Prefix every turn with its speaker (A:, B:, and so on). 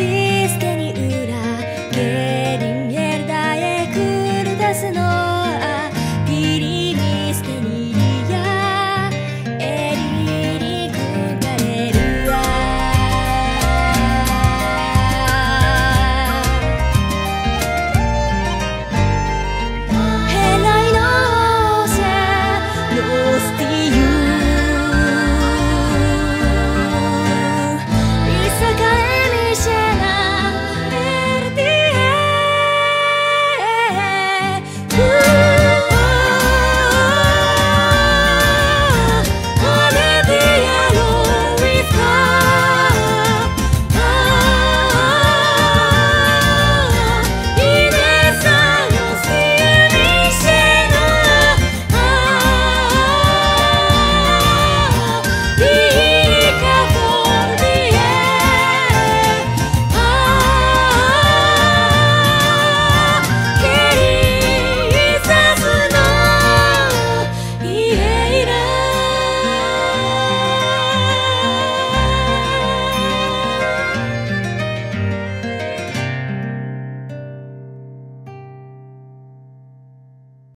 A: existe.